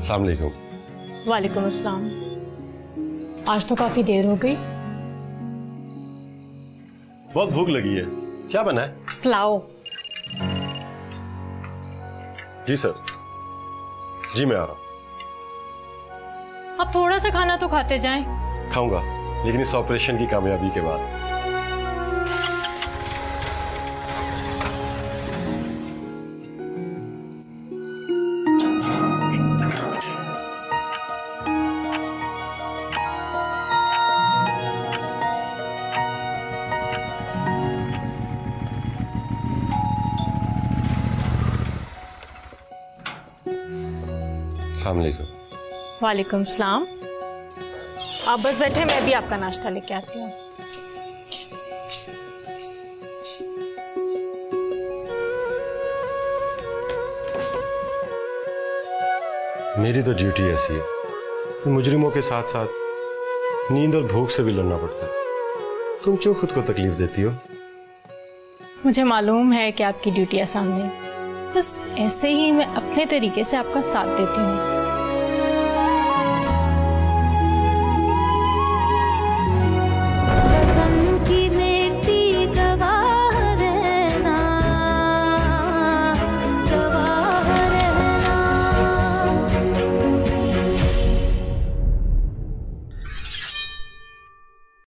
अस्सलाम वालेकुम वालेकुम अस्सलाम। आज तो काफ़ी देर हो गई। बहुत भूख लगी है। क्या बना है? पुलाव। जी सर। जी मैं आ रहा हूँ। अब थोड़ा सा खाना तो खाते जाएँ। खाऊँगा लेकिन इस ऑपरेशन की कामयाबी के बाद। अलैक्म वालेकुम सलाम। आप बस बैठे मैं भी आपका नाश्ता लेके आती हूँ। मेरी तो ड्यूटी ऐसी है कि मुजरिमों के साथ साथ नींद और भूख से भी लड़ना पड़ता है। तुम क्यों खुद को तकलीफ़ देती हो? मुझे मालूम है कि आपकी ड्यूटी आसान नहीं। बस ऐसे ही मैं अपने तरीके से आपका साथ देती हूँ।